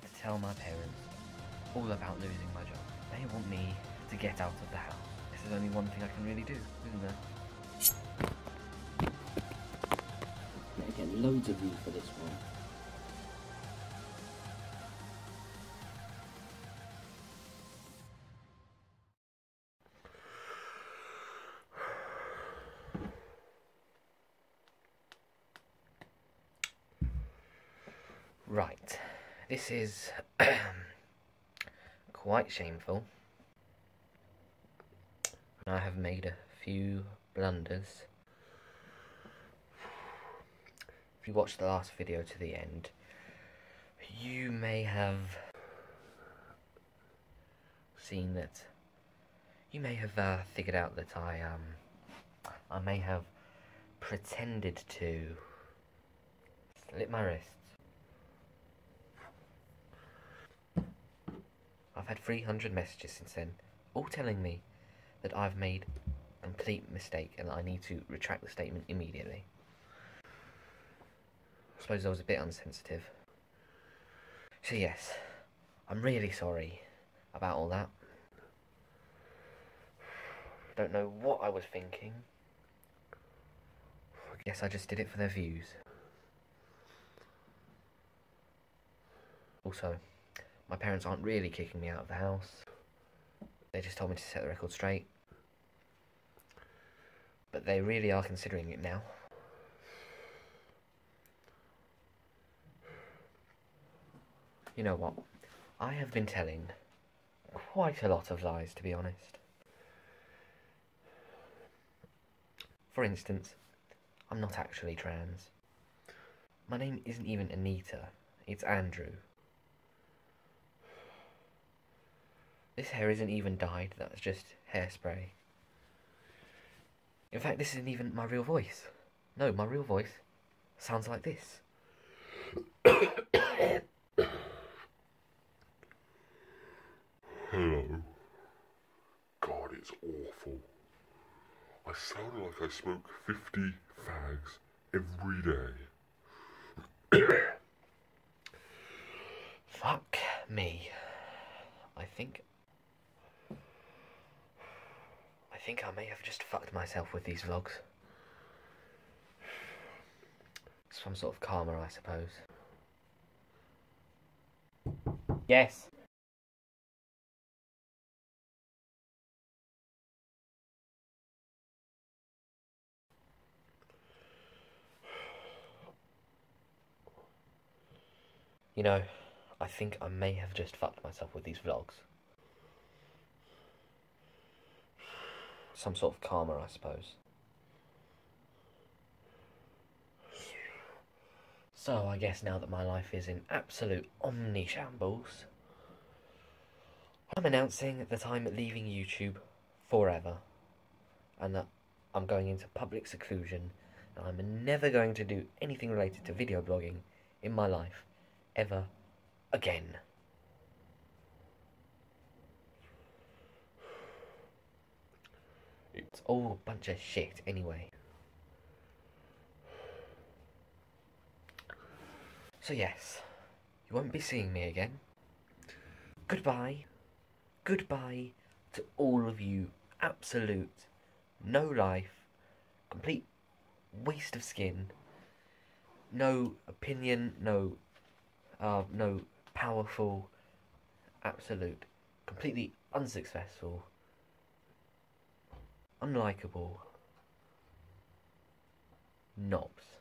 had to tell my parents all about losing my job. They want me to get out of the house. This is only one thing I can really do, isn't there? Better get loads of views for this one. Right, this is quite shameful. I have made a few blunders. If you watched the last video to the end, you may have seen that. You may have uh, figured out that I um, I may have pretended to slit my wrists. I've had 300 messages since then, all telling me that I've made a complete mistake and that I need to retract the statement immediately. I suppose I was a bit unsensitive. So yes, I'm really sorry about all that. Don't know what I was thinking. I guess I just did it for their views. Also, my parents aren't really kicking me out of the house. They just told me to set the record straight. But they really are considering it now. You know what? I have been telling quite a lot of lies, to be honest. For instance, I'm not actually trans. My name isn't even Anita, it's Andrew. This hair isn't even dyed, that's just hairspray. In fact, this isn't even my real voice. No, my real voice sounds like this. Hello. God, it's awful. I sound like I smoke 50 fags every day. Fuck me. I think. I think I may have just fucked myself with these vlogs. Some sort of karma, I suppose. Yes. You know, I think I may have just fucked myself with these vlogs. Some sort of karma, I suppose. So, I guess now that my life is in absolute omni shambles, I'm announcing that I'm leaving YouTube forever and that I'm going into public seclusion and I'm never going to do anything related to video blogging in my life ever again. It's all a bunch of shit anyway. So, yes, you won't be seeing me again. Goodbye. Goodbye to all of you. Absolute no life, complete waste of skin, no opinion, no uh, no powerful, absolute, completely unsuccessful, unlikable knobs.